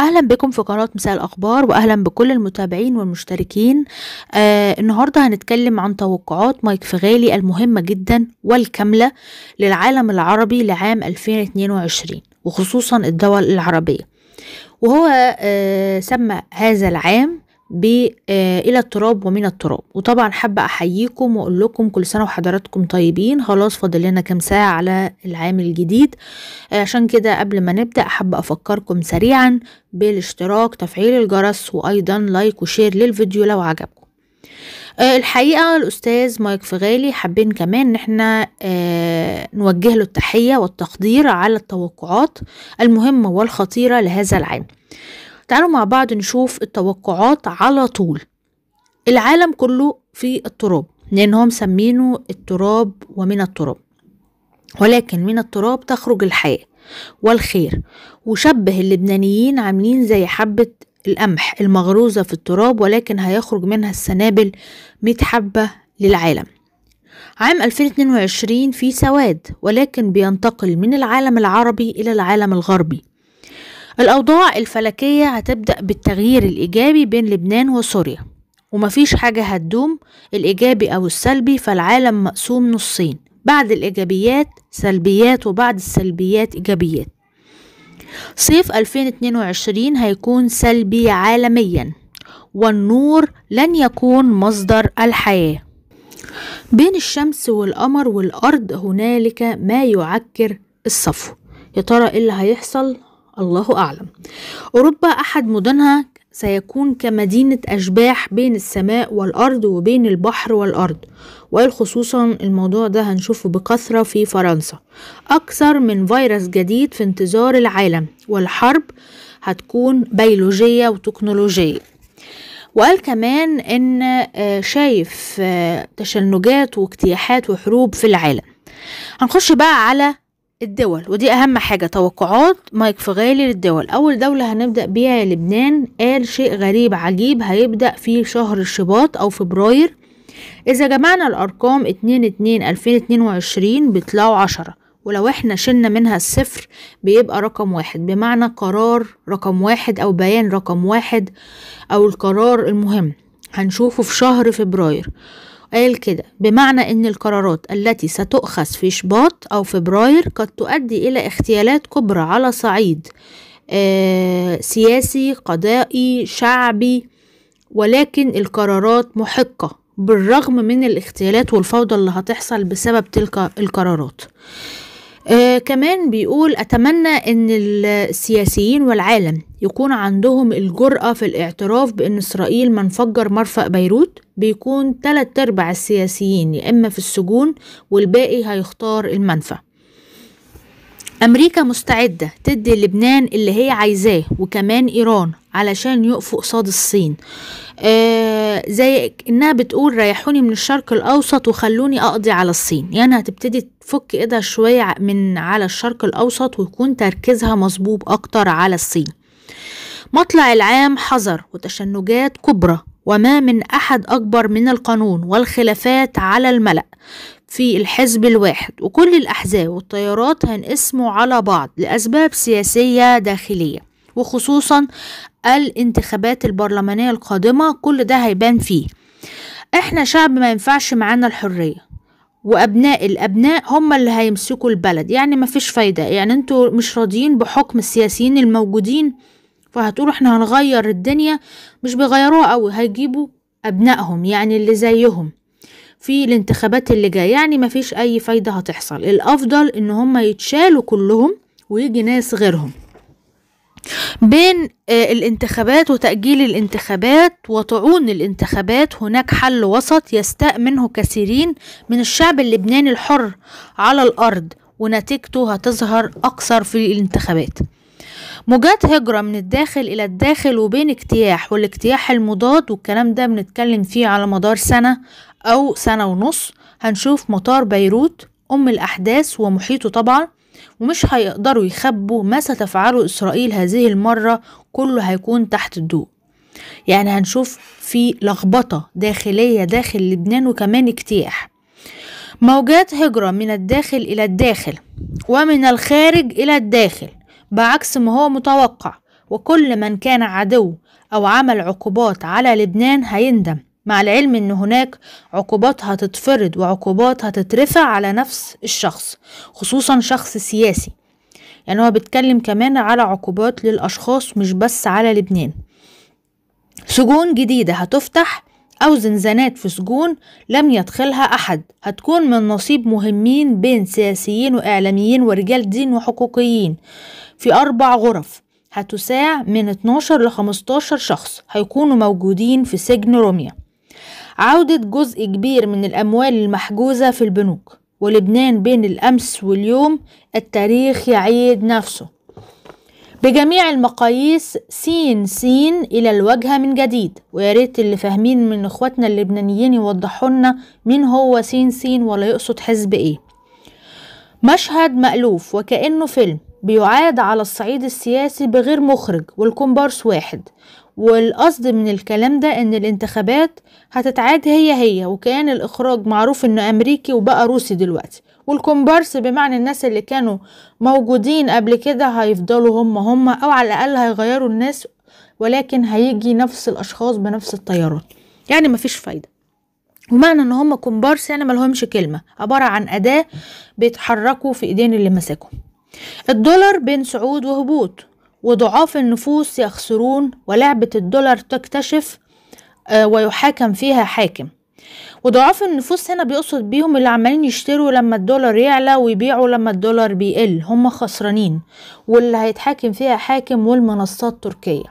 أهلا بكم في قناة مساء الأخبار وأهلا بكل المتابعين والمشتركين. آه النهاردة هنتكلم عن توقعات مايك فغالي المهمة جدا والكاملة للعالم العربي لعام 2022 وخصوصا الدول العربية. وهو آه سمى هذا العام إلى التراب ومن التراب. وطبعا حابة أحييكم وأقول لكم كل سنة وحضراتكم طيبين. خلاص فاضل لنا كام ساعة على العام الجديد. آه عشان كده قبل ما نبدأ حابة أفكركم سريعا بالاشتراك تفعيل الجرس وأيضا like و share للفيديو لو عجبكم. آه الحقيقة الأستاذ مايك فغالي حابين كمان إن إحنا آه نوجه له التحية والتقدير على التوقعات المهمة والخطيرة لهذا العام. تعالوا مع بعض نشوف التوقعات على طول. العالم كله في التراب لأنهم مسمينه التراب ومن التراب. ولكن من التراب تخرج الحياة والخير. وشبه اللبنانيين عاملين زي حبة القمح المغروزة في التراب ولكن هيخرج منها السنابل 100 حبة للعالم. عام 2022 في سواد ولكن بينتقل من العالم العربي إلى العالم الغربي. الأوضاع الفلكية هتبدأ بالتغيير الإيجابي بين لبنان وسوريا ومفيش حاجة هتدوم الإيجابي أو السلبي فالعالم مقسوم نصين بعد الإيجابيات سلبيات وبعد السلبيات إيجابيات. صيف 2022 هيكون سلبي عالميا والنور لن يكون مصدر الحياة. بين الشمس والقمر والأرض هنالك ما يعكر الصفو. يا ترى إيه اللي هيحصل؟ الله أعلم. أوروبا أحد مدنها سيكون كمدينة أشباح بين السماء والأرض وبين البحر والأرض وخصوصا الموضوع ده هنشوفه بكثرة في فرنسا. أكثر من فيروس جديد في انتظار العالم والحرب هتكون بيولوجية وتكنولوجية. وقال كمان إن شايف تشنجات واجتياحات وحروب في العالم. هنخش بقى على الدول ودي أهم حاجة توقعات مايك فغالي للدول. أول دولة هنبدأ بيها لبنان. قال شيء غريب عجيب هيبدأ في شهر شباط أو فبراير. إذا جمعنا الأرقام 2 2 2022 بيطلعوا عشرة. ولو إحنا شلنا منها الصفر بيبقى رقم واحد. بمعنى قرار رقم واحد أو بيان رقم واحد أو القرار المهم. هنشوفه في شهر فبراير. قال كده بمعنى إن القرارات التي ستؤخذ في شباط أو فبراير قد تؤدي إلى اغتيالات كبرى على صعيد آه سياسي قضائي شعبي ولكن القرارات محقة بالرغم من الاغتيالات والفوضى اللي هتحصل بسبب تلك القرارات. آه كمان بيقول أتمنى أن السياسيين والعالم يكون عندهم الجرأة في الاعتراف بأن إسرائيل من فجر مرفأ بيروت بيكون تلات أرباع السياسيين يا إما في السجون والباقي هيختار المنفى. أمريكا مستعدة تدي لبنان اللي هي عايزاه وكمان إيران علشان يقفوا قصاد الصين. آه زي إنها بتقول ريحوني من الشرق الأوسط وخلوني أقضي على الصين. يعني هتبتدي تفك إيدها شوية من على الشرق الأوسط ويكون تركيزها مصبوب أكتر على الصين. مطلع العام حذر وتشنجات كبرى وما من أحد أكبر من القانون والخلافات على الملأ. في الحزب الواحد وكل الأحزاب والتيارات هنقسموا على بعض لأسباب سياسية داخلية وخصوصا الانتخابات البرلمانية القادمة كل ده هيبان فيه. إحنا شعب ما ينفعش معانا الحرية وأبناء الأبناء هم اللي هيمسكوا البلد يعني مفيش فايدة يعني أنتوا مش راضيين بحكم السياسيين الموجودين فهتقولوا إحنا هنغير الدنيا مش بيغيروها قوي هيجيبوا أبنائهم يعني اللي زيهم. في الانتخابات اللي جاية. يعني مفيش أي فايدة هتحصل. الأفضل إن هم يتشالوا كلهم ويجي ناس غيرهم. بين الانتخابات وتأجيل الانتخابات وطعون الانتخابات هناك حل وسط يستاء منه كثيرين من الشعب اللبناني الحر على الأرض ونتيجته هتظهر أكثر في الانتخابات. موجات هجرة من الداخل إلى الداخل وبين اجتياح والاجتياح المضاد والكلام ده بنتكلم فيه على مدار سنة أو سنة ونص هنشوف مطار بيروت أم الأحداث ومحيطه طبعا ومش هيقدروا يخبوا ما ستفعله إسرائيل هذه المرة كله هيكون تحت الضوء. يعني هنشوف في لخبطة داخلية داخل لبنان وكمان اجتياح. موجات هجرة من الداخل إلى الداخل ومن الخارج إلى الداخل بعكس ما هو متوقع وكل من كان عدو أو عمل عقوبات على لبنان هيندم. مع العلم إن هناك عقوبات هتتفرض وعقوبات هتترفع على نفس الشخص خصوصا شخص سياسي. يعني هو بيتكلم كمان على عقوبات للأشخاص مش بس على لبنان. سجون جديدة هتفتح أو زنزانات في سجون لم يدخلها أحد. هتكون من نصيب مهمين بين سياسيين وإعلاميين ورجال دين وحقوقيين. في أربع غرف هتساع من 12 ل 15 شخص هيكونوا موجودين في سجن روميا. عودة جزء كبير من الأموال المحجوزة في البنوك ولبنان بين الأمس واليوم التاريخ يعيد نفسه. بجميع المقاييس سين سين إلى الواجهة من جديد وياريت اللي فاهمين من إخواتنا اللبنانيين يوضحوا لنا مين هو سين سين ولا يقصد حزب إيه. مشهد مألوف وكأنه فيلم بيعاد على الصعيد السياسي بغير مخرج والكومبارس واحد. والقصد من الكلام ده إن الانتخابات هتتعاد هي هي وكان الإخراج معروف إنه أمريكي وبقى روسي دلوقتي. والكومبارس بمعنى الناس اللي كانوا موجودين قبل كده هيفضلوا هم هم أو على الأقل هيغيروا الناس ولكن هيجي نفس الأشخاص بنفس الطيارات يعني مفيش فايدة. ومعنى إن هم كومبارس يعني ملهمش كلمة عبارة عن أداة بيتحركوا في إيدين اللي ماسكهم. الدولار بين صعود وهبوط. وضعاف النفوس يخسرون ولعبة الدولار تكتشف آه، ويحاكم فيها حاكم. وضعاف النفوس هنا بيقصد بيهم اللي عمالين يشتروا لما الدولار يعلى ويبيعوا لما الدولار بيقل. هم خسرانين. واللي هيتحاكم فيها حاكم والمنصات التركية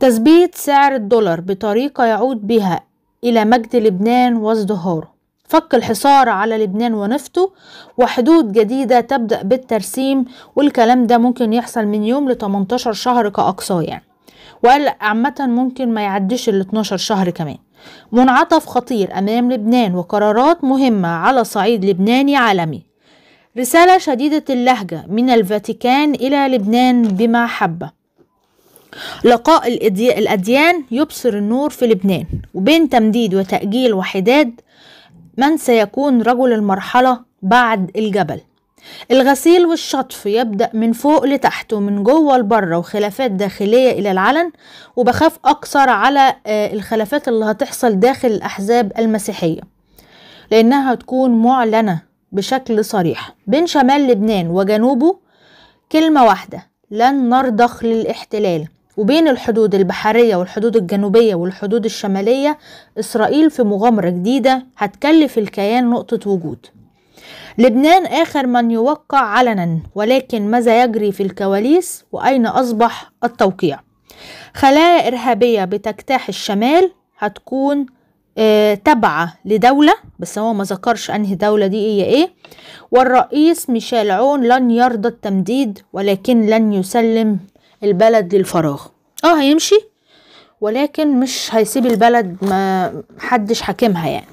تثبيت سعر الدولار بطريقة يعود بها إلى مجد لبنان وازدهاره فك الحصار على لبنان ونفطه وحدود جديدة تبدأ بالترسيم والكلام ده ممكن يحصل من يوم ل 18 شهر كأقصاه يعني. وقال عامة ممكن ما يعديش ال 12 شهر كمان. منعطف خطير أمام لبنان وقرارات مهمة على صعيد لبناني عالمي. رسالة شديدة اللهجة من الفاتيكان إلى لبنان بمحبة لقاء الأديان يبصر النور في لبنان وبين تمديد وتأجيل وحداد من سيكون رجل المرحلة بعد الجبل. الغسيل والشطف يبدأ من فوق لتحت ومن جوه لبرة وخلافات داخلية إلى العلن وبخاف أكثر على آه، الخلافات اللي هتحصل داخل الأحزاب المسيحية لأنها هتكون معلنة بشكل صريح. بين شمال لبنان وجنوبه كلمة واحدة لن نرضخ للاحتلال. وبين الحدود البحرية والحدود الجنوبية والحدود الشمالية إسرائيل في مغامرة جديدة هتكلف الكيان نقطة وجود. لبنان آخر من يوقع علنا ولكن ماذا يجري في الكواليس؟ وأين أصبح التوقيع؟ خلايا إرهابية بتجتاح الشمال هتكون آه تابعة لدولة بس هو ما ذكرش أنهي دولة دي هي إيه. والرئيس ميشيل عون لن يرضى التمديد ولكن لن يسلم البلد للفراغ. آه هيمشي ولكن مش هيسيب البلد ما حدش حاكمها يعني.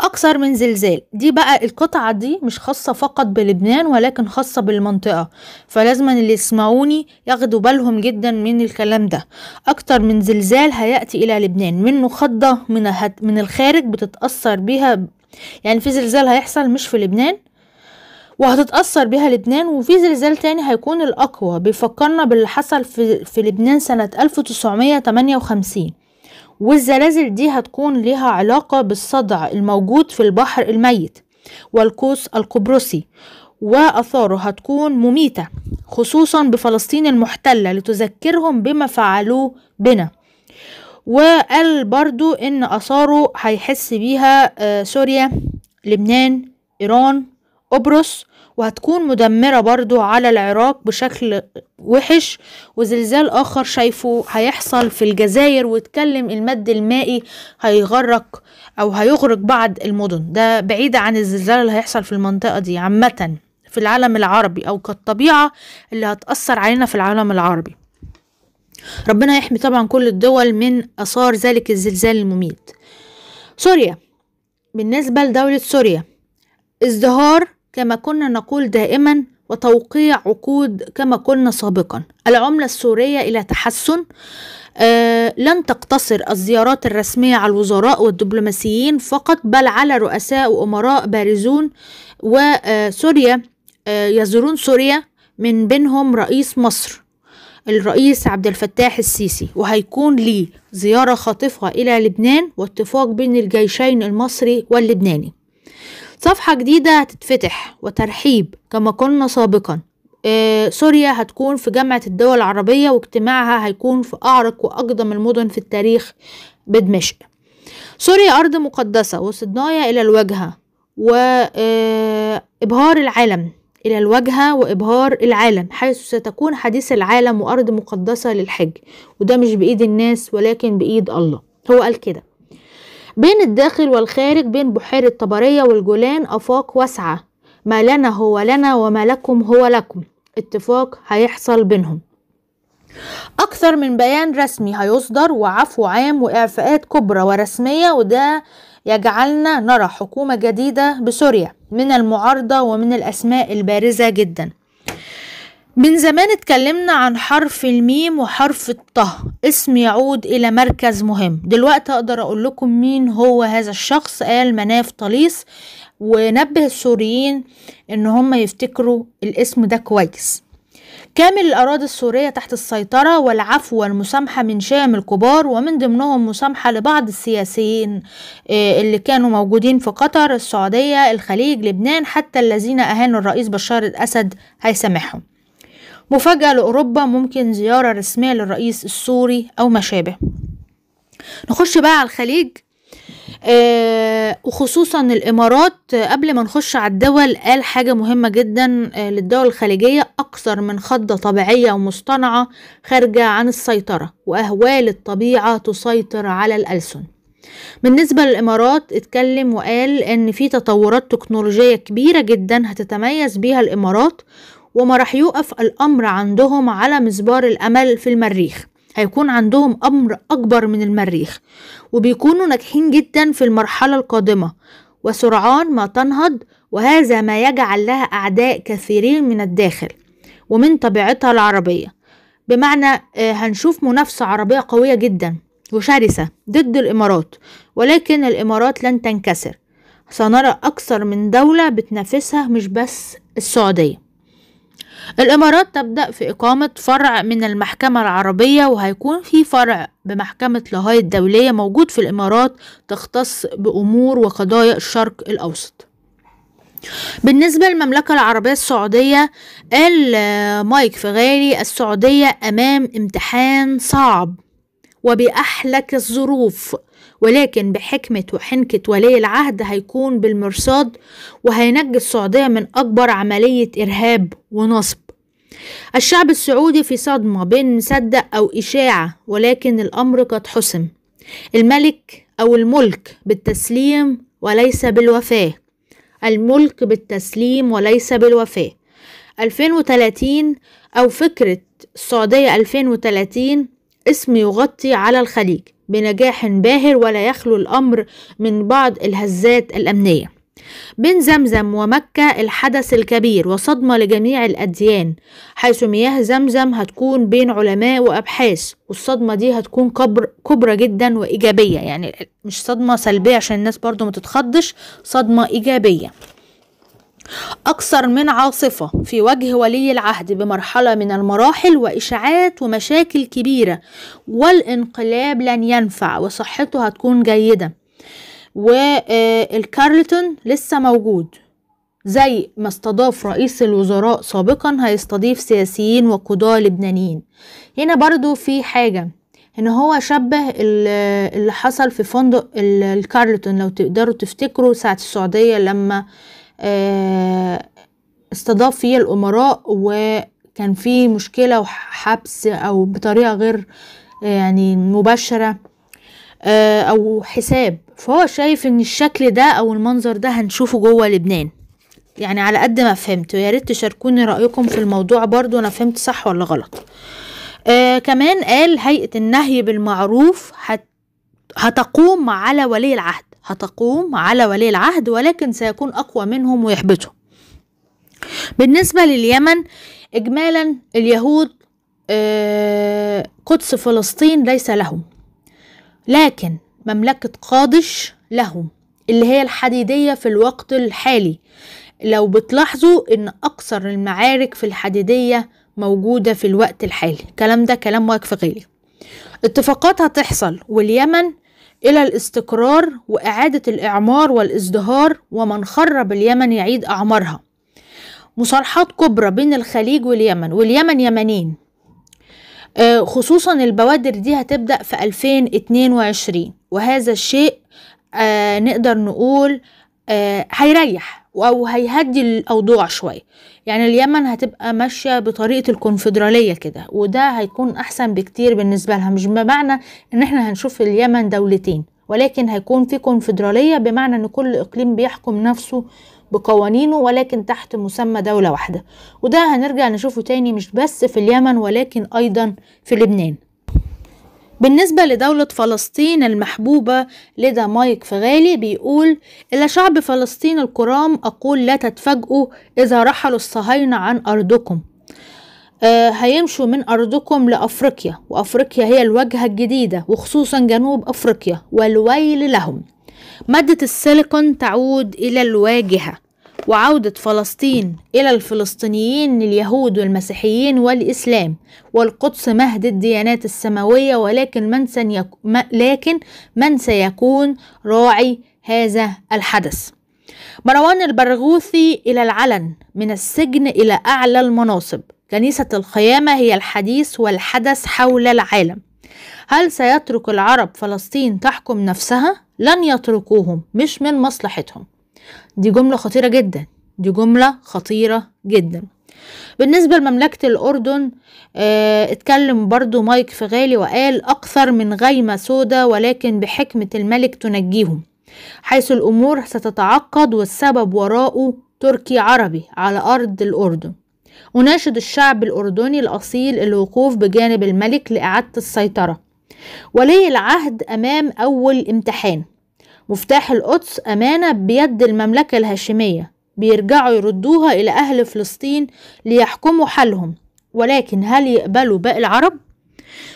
أكثر من زلزال. دي بقى القطعة دي مش خاصة فقط بلبنان ولكن خاصة بالمنطقة. فلازم اللي يسمعوني ياخدوا بالهم جدا من الكلام ده. أكتر من زلزال هيأتي إلى لبنان. منه خضة من, من الخارج بتتأثر بيها. يعني في زلزال هيحصل مش في لبنان وهتتأثر بها لبنان وفي زلزال تاني هيكون الأقوى. بيفكرنا باللي حصل في, في لبنان سنة 1958 والزلازل دي هتكون لها علاقة بالصدع الموجود في البحر الميت والقوس القبرصي وأثاره هتكون مميتة خصوصا بفلسطين المحتلة لتذكرهم بما فعلوه بنا. وقال برضو إن آثاره هيحس بيها آه، سوريا لبنان إيران قبرص وهتكون مدمرة برضو على العراق بشكل وحش وزلزال آخر شايفه هيحصل في الجزائر واتكلم المد المائي هيغرق أو هيغرق بعض المدن. ده بعيد عن الزلزال اللي هيحصل في المنطقة دي عامة في العالم العربي أو كالطبيعة اللي هتأثر علينا في العالم العربي. ربنا يحمي طبعا كل الدول من أثار ذلك الزلزال المميت. سوريا. بالنسبة لدولة سوريا ازدهار كما كنا نقول دائما وتوقيع عقود كما قلنا سابقا. العملة السورية إلى تحسن. آه لن تقتصر الزيارات الرسمية على الوزراء والدبلوماسيين فقط بل على رؤساء وأمراء بارزون وسوريا. آه يزورون سوريا من بينهم رئيس مصر الرئيس عبد الفتاح السيسي. وهيكون ليه زيارة خاطفة إلى لبنان واتفاق بين الجيشين المصري واللبناني. صفحة جديدة هتتفتح وترحيب كما قلنا سابقا. آه سوريا هتكون في جامعة الدول العربية واجتماعها هيكون في أعرق وأقدم المدن في التاريخ بدمشق. سوريا أرض مقدسة وصدنايا إلى الواجهة وإبهار العالم إلى الواجهة وإبهار العالم حيث ستكون حديث العالم وأرض مقدسة للحج. وده مش بإيد الناس ولكن بإيد الله. هو قال كده. بين الداخل والخارج بين بحيرة طبرية والجولان أفاق واسعة. ما لنا هو لنا وما لكم هو لكم. اتفاق هيحصل بينهم. أكثر من بيان رسمي هيصدر وعفو عام وإعفاءات كبرى ورسمية وده يجعلنا نرى حكومة جديدة بسوريا. من المعارضة ومن الأسماء البارزة جدا. من زمان اتكلمنا عن حرف الميم وحرف الطه. اسم يعود إلى مركز مهم. دلوقتي أقدر أقول لكم مين هو هذا الشخص. قال مناف طليس ونبه السوريين إن هم يفتكروا الاسم ده كويس. كامل الأراضي السورية تحت السيطرة والعفو والمسامحة من شام الكبار ومن ضمنهم مسامحة لبعض السياسيين اللي كانوا موجودين في قطر السعودية الخليج لبنان حتى الذين أهانوا الرئيس بشار الأسد. هيسامحهم. مفاجأة لأوروبا ممكن زيارة رسمية للرئيس السوري أو ما شابه. نخش بقى على الخليج. آه وخصوصا الإمارات قبل ما نخش على الدول قال حاجة مهمة جدا آه للدول الخليجية أكثر من خضة طبيعية ومصطنعة خارجة عن السيطرة وأهوال الطبيعة تسيطر على الألسن. بالنسبة للإمارات اتكلم وقال إن في تطورات تكنولوجية كبيرة جدا هتتميز بيها الإمارات وما راح يوقف الأمر عندهم على مسبار الأمل في المريخ. هيكون عندهم أمر أكبر من المريخ. وبيكونوا ناجحين جدا في المرحلة القادمة. وسرعان ما تنهض وهذا ما يجعل لها أعداء كثيرين من الداخل ومن طبيعتها العربية. بمعنى هنشوف منافسة عربية قوية جدا وشرسة ضد الإمارات. ولكن الإمارات لن تنكسر. سنرى أكثر من دولة بتنافسها مش بس السعودية. الإمارات تبدأ في إقامة فرع من المحكمة العربية وهيكون في فرع بمحكمة لاهاي الدولية موجود في الإمارات تختص بأمور وقضايا الشرق الأوسط. بالنسبة للمملكة العربية السعودية قال مايك فغالي السعودية أمام امتحان صعب وبأحلك الظروف. ولكن بحكمة وحنكة ولي العهد هيكون بالمرصاد وهينجي السعودية من أكبر عملية إرهاب ونصب. الشعب السعودي في صدمة بين مصدق أو إشاعة ولكن الأمر قد حسم. الملك أو الملك بالتسليم وليس بالوفاة. الملك بالتسليم وليس بالوفاة. 2030 أو فكرة السعودية 2030 اسم يغطي على الخليج. بنجاح باهر ولا يخلو الأمر من بعض الهزات الأمنية. بين زمزم ومكة الحدث الكبير وصدمة لجميع الأديان حيث مياه زمزم هتكون بين علماء وأبحاث والصدمة دي هتكون كبر كبرى جدا وإيجابية. يعني مش صدمة سلبية عشان الناس برضو ما تتخضش صدمة إيجابية. أكثر من عاصفة في وجه ولي العهد بمرحلة من المراحل وإشاعات ومشاكل كبيرة والانقلاب لن ينفع وصحته هتكون جيدة. والكارلتون لسه موجود. زي ما استضاف رئيس الوزراء سابقا هيستضيف سياسيين وقضاة لبنانيين. هنا برضو في حاجة إن هو شبه اللي حصل في فندق الكارلتون لو تقدروا تفتكروا ساعة السعودية لما استضاف فيه الأمراء وكان في مشكلة وحبس أو بطريقة غير يعني مباشرة أو حساب. فهو شايف إن الشكل ده أو المنظر ده هنشوفه جوه لبنان. يعني على قد ما فهمت ويا ريت تشاركوني رأيكم في الموضوع برضو أنا فهمت صح ولا غلط. آه كمان قال هيئة النهي بالمعروف هت هتقوم على ولي العهد. هتقوم على ولي العهد ولكن سيكون أقوى منهم ويحبطهم. بالنسبة لليمن إجمالا اليهود آه قدس فلسطين ليس لهم لكن مملكة قادش لهم اللي هي الحديدية في الوقت الحالي. لو بتلاحظوا إن أكثر المعارك في الحديدية موجودة في الوقت الحالي. الكلام ده كلام مايك فغيلي اتفاقات هتحصل واليمن إلى الاستقرار وإعادة الإعمار والإزدهار ومن خرب اليمن يعيد أعمارها. مصالحات كبرى بين الخليج واليمن واليمن يمنين آه، خصوصا البوادر دي هتبدأ في 2022 وهذا الشيء آه، نقدر نقول آه، هيريح. أو هيهدي الأوضاع شوية. يعني اليمن هتبقى ماشية بطريقة الكونفدرالية كده وده هيكون أحسن بكتير بالنسبة لها. مش بمعنى إن إحنا هنشوف اليمن دولتين ولكن هيكون في كونفدرالية بمعنى إن كل إقليم بيحكم نفسه بقوانينه ولكن تحت مسمى دولة واحدة. وده هنرجع نشوفه تاني مش بس في اليمن ولكن أيضا في لبنان. بالنسبة لدولة فلسطين المحبوبة لدى مايك فغالي بيقول إلى شعب فلسطين الكرام أقول لا تتفاجئوا إذا رحلوا الصهاينة عن أرضكم. آه هيمشوا من أرضكم لأفريقيا وأفريقيا هي الواجهة الجديدة وخصوصا جنوب أفريقيا والويل لهم. مادة السيليكون تعود إلى الواجهة. وعودة فلسطين إلى الفلسطينيين اليهود والمسيحيين والإسلام والقدس مهد الديانات السماوية ولكن من. لكن من سيكون راعي هذا الحدث مروان البرغوثي إلى العلن من السجن إلى أعلى المناصب كنيسة القيامة هي الحديث والحدث حول العالم هل سيترك العرب فلسطين تحكم نفسها؟ لن يتركوهم مش من مصلحتهم دي جملة خطيرة جدا. دي جملة خطيرة جدا. بالنسبة لمملكة الأردن آه اتكلم برضو مايك فغالي وقال أكثر من غيمة سودة ولكن بحكمة الملك تنجيهم حيث الأمور ستتعقد والسبب وراءه تركي عربي على أرض الأردن. أناشد الشعب الأردني الأصيل الوقوف بجانب الملك لإعادة السيطرة ولي العهد أمام أول امتحان. مفتاح القدس أمانة بيد المملكة الهاشمية. بيرجعوا يردوها إلى أهل فلسطين ليحكموا حالهم. ولكن هل يقبلوا باقي العرب؟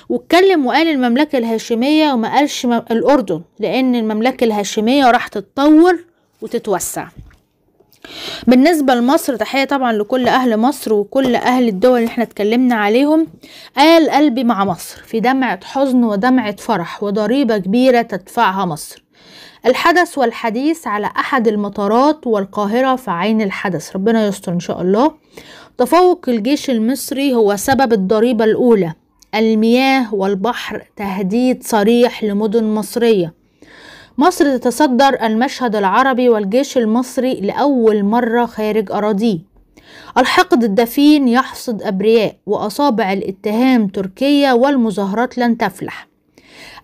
واتكلم وقال المملكة الهاشمية وما قالش الأردن لأن المملكة الهاشمية راح تتطور وتتوسع. بالنسبة لمصر تحية طبعا لكل أهل مصر وكل أهل الدول اللي إحنا اتكلمنا عليهم قال قلبي مع مصر. في دمعة حزن ودمعة فرح وضريبة كبيرة تدفعها مصر. الحدث والحديث على أحد المطارات والقاهرة في عين الحدث. ربنا يستر إن شاء الله. تفوق الجيش المصري هو سبب الضريبة الأولى. المياه والبحر تهديد صريح لمدن مصرية. مصر تتصدر المشهد العربي والجيش المصري لأول مرة خارج أراضيه. الحقد الدفين يحصد أبرياء وأصابع الاتهام تركيا والمظاهرات لن تفلح.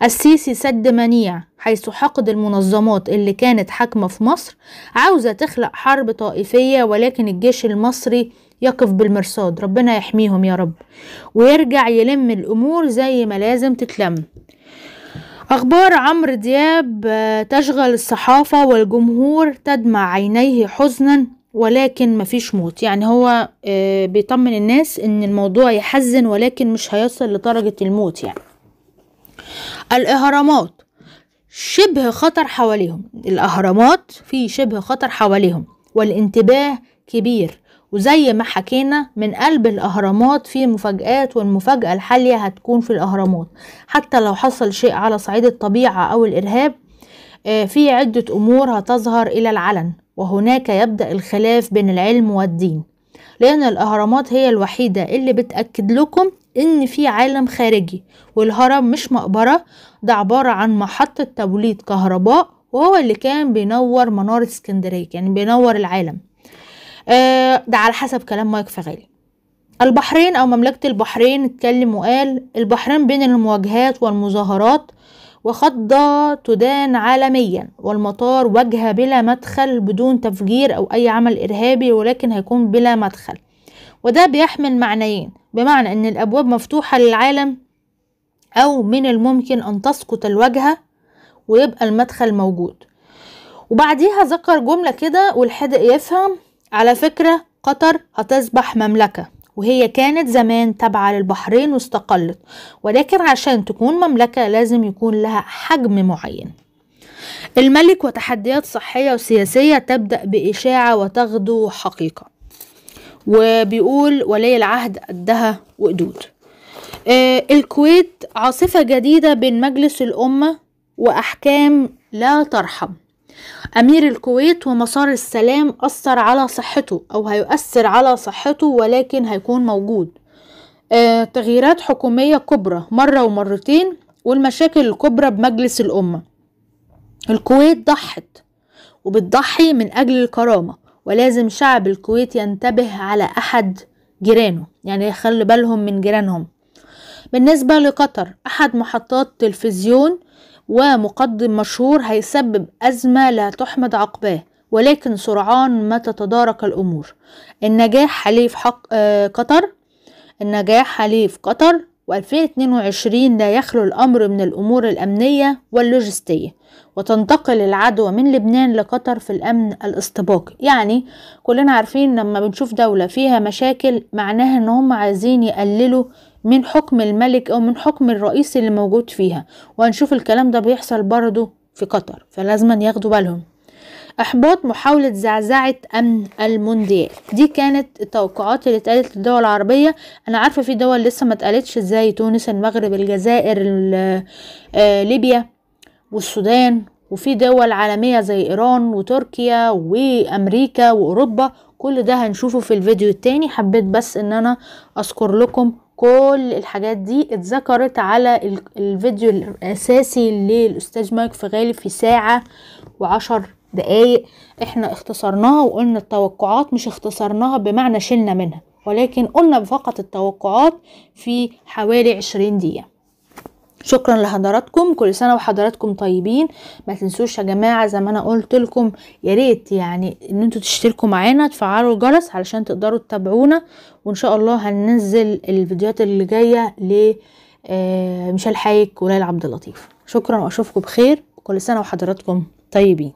السيسي سد منيع حيث حقد المنظمات اللي كانت حاكمة في مصر عاوزة تخلق حرب طائفية ولكن الجيش المصري يقف بالمرصاد. ربنا يحميهم يا رب. ويرجع يلم الأمور زي ما لازم تتلم. أخبار عمرو دياب تشغل الصحافة والجمهور تدمع عينيه حزنا ولكن مفيش موت. يعني هو بيطمن الناس إن الموضوع يحزن ولكن مش هيصل لدرجة الموت يعني. الإهرامات. شبه خطر حواليهم. الأهرامات في شبه خطر حواليهم. والانتباه كبير. وزي ما حكينا من قلب الأهرامات في مفاجآت والمفاجأة الحالية هتكون في الأهرامات. حتى لو حصل شيء على صعيد الطبيعة أو الإرهاب في عدة أمور هتظهر إلى العلن. وهناك يبدأ الخلاف بين العلم والدين. لأن الأهرامات هي الوحيدة اللي بتأكد لكم إن في عالم خارجي والهرم مش مقبرة ده عبارة عن محطة توليد كهرباء وهو اللي كان بينور منارة اسكندرية يعني بينور العالم. آه ده على حسب كلام مايك فغالي. البحرين أو مملكة البحرين اتكلم وقال البحرين بين المواجهات والمظاهرات وخضة تدان عالميا والمطار وجه بلا مدخل بدون تفجير أو أي عمل إرهابي ولكن هيكون بلا مدخل. وده بيحمل معنيين بمعنى أن الأبواب مفتوحة للعالم أو من الممكن أن تسقط الواجهة ويبقى المدخل موجود. وبعديها ذكر جملة كده والحدق يفهم على فكرة قطر هتصبح مملكة وهي كانت زمان تابعة للبحرين واستقلت ولكن عشان تكون مملكة لازم يكون لها حجم معين. الملك وتحديات صحية وسياسية تبدأ بإشاعة وتغدو حقيقة. وبيقول ولي العهد قدها وقدود. آه الكويت عاصفة جديدة بين مجلس الأمة وأحكام لا ترحم. أمير الكويت ومسار السلام أثر على صحته أو هيؤثر على صحته ولكن هيكون موجود. آه تغييرات حكومية كبرى مرة ومرتين والمشاكل الكبرى بمجلس الأمة. الكويت ضحت وبتضحي من أجل الكرامة. ولازم شعب الكويت ينتبه على أحد جيرانه يعني يخلي بالهم من جيرانهم. بالنسبة لقطر أحد محطات تلفزيون ومقدم مشهور هيسبب أزمة لا تحمد عقباه ولكن سرعان ما تتدارك الأمور. النجاح حليف حق آه قطر. النجاح حليف قطر. و2022 لا يخلو الأمر من الأمور الأمنية واللوجستية وتنتقل العدوى من لبنان لقطر في الأمن الاستباقي يعني كلنا عارفين لما بنشوف دولة فيها مشاكل معناها إن هم عايزين يقللوا من حكم الملك أو من حكم الرئيس اللي موجود فيها. وهنشوف الكلام ده بيحصل برضه في قطر فلازم ياخدوا بالهم. أحباط محاولة زعزعة أمن المونديال. دي كانت التوقعات اللي اتقالت للدول العربية. أنا عارفة في دول لسه ما اتقالتش زي تونس المغرب الجزائر آه ليبيا والسودان. وفي دول عالمية زي إيران وتركيا وأمريكا وأوروبا. كل ده هنشوفه في الفيديو التاني. حبيت بس إن أنا أذكر لكم كل الحاجات دي. اتذكرت على الفيديو الأساسي للأستاذ مايك فغالي في ساعة وعشر دقايق إحنا اختصرناها وقلنا التوقعات مش اختصرناها بمعنى شلنا منها ولكن قلنا فقط التوقعات في حوالي عشرين دقيقة. شكرا لحضراتكم. كل سنة وحضراتكم طيبين. ما تنسوش يا جماعة زي ما أنا قلت لكم يا ريت يعني إن أنتوا تشتركوا معانا تفعلوا الجرس علشان تقدروا تتابعونا. وإن شاء الله هننزل الفيديوهات اللي جاية ل ميشيل حايك وليلى عبد اللطيف. شكرا وأشوفكم بخير. كل سنة وحضراتكم طيبين.